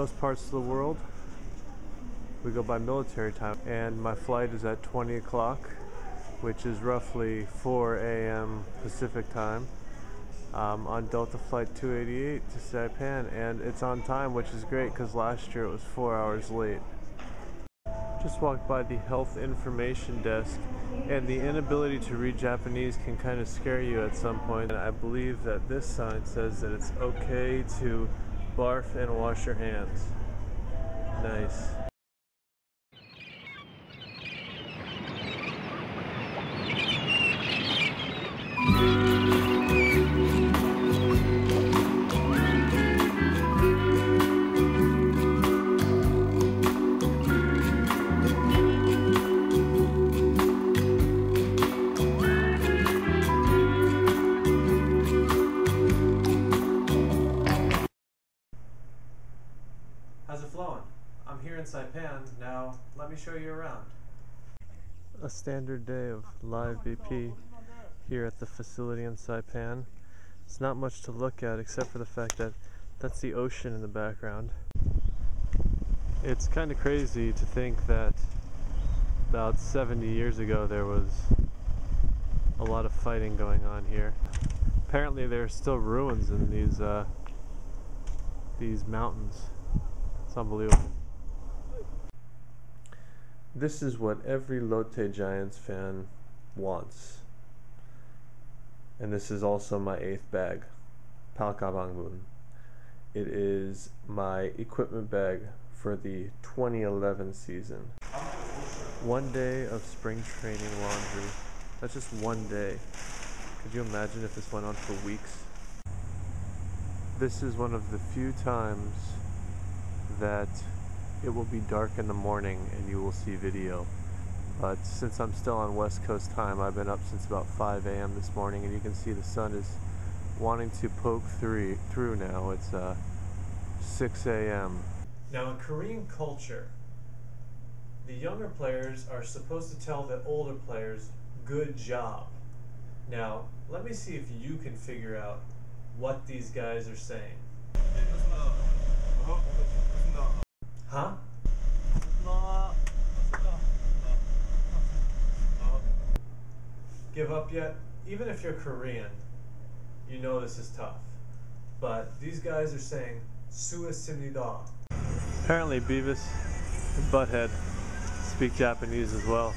most parts of the world, we go by military time, and my flight is at 20 o'clock, which is roughly 4 a.m. Pacific time. Um, on Delta Flight 288 to Saipan, and it's on time, which is great because last year it was four hours late. Just walked by the health information desk, and the inability to read Japanese can kind of scare you at some point. And I believe that this sign says that it's okay to barf and wash your hands. Nice. I'm here in Saipan. Now, let me show you around. A standard day of live BP here at the facility in Saipan. It's not much to look at except for the fact that that's the ocean in the background. It's kind of crazy to think that about 70 years ago there was a lot of fighting going on here. Apparently there are still ruins in these uh, these mountains. It's unbelievable. This is what every Lotte Giants fan wants. And this is also my eighth bag, Palkabangbun. It is my equipment bag for the 2011 season. One day of spring training laundry. That's just one day. Could you imagine if this went on for weeks? This is one of the few times that it will be dark in the morning and you will see video. But since I'm still on West Coast time, I've been up since about 5 a.m. this morning and you can see the sun is wanting to poke through, through now. It's uh, 6 a.m. Now in Korean culture, the younger players are supposed to tell the older players, good job. Now, let me see if you can figure out what these guys are saying. give up yet? Even if you're Korean, you know this is tough. But these guys are saying suisimnida. Apparently Beavis and Butthead speak Japanese as well.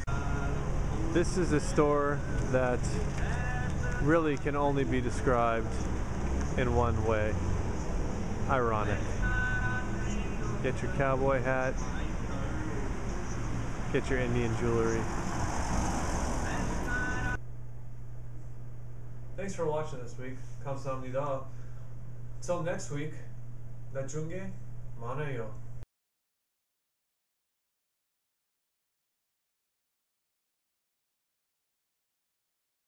This is a store that really can only be described in one way. Ironic. Get your cowboy hat, get your Indian jewelry. Thanks for watching this week. 감사합니다. Till next week. 나중에 만나요.